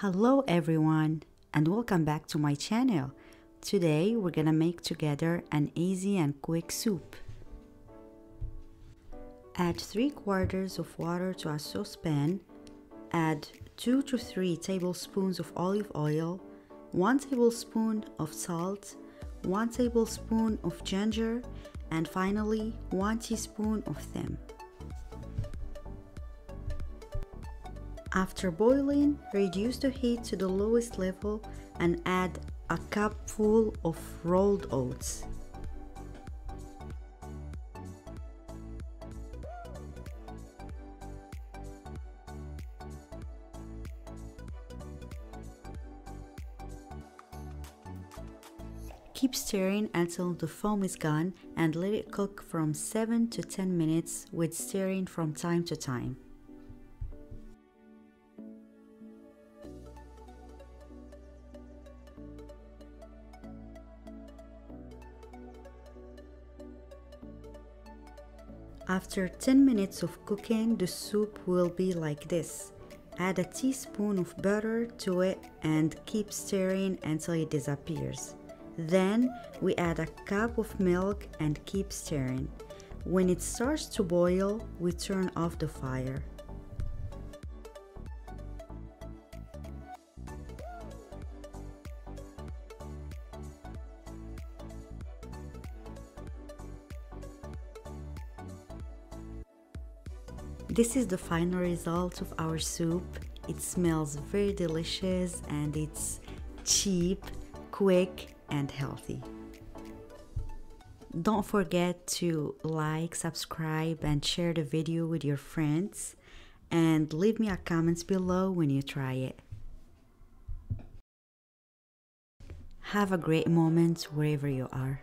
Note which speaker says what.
Speaker 1: Hello everyone and welcome back to my channel. Today we're gonna make together an easy and quick soup. Add 3 quarters of water to a saucepan. Add 2 to 3 tablespoons of olive oil, 1 tablespoon of salt, 1 tablespoon of ginger, and finally 1 teaspoon of thyme. After boiling, reduce the heat to the lowest level and add a cupful of rolled oats. Keep stirring until the foam is gone and let it cook from 7 to 10 minutes with stirring from time to time. After 10 minutes of cooking, the soup will be like this. Add a teaspoon of butter to it and keep stirring until it disappears. Then we add a cup of milk and keep stirring. When it starts to boil, we turn off the fire. This is the final result of our soup. It smells very delicious and it's cheap, quick and healthy. Don't forget to like, subscribe and share the video with your friends and leave me a comment below when you try it. Have a great moment wherever you are.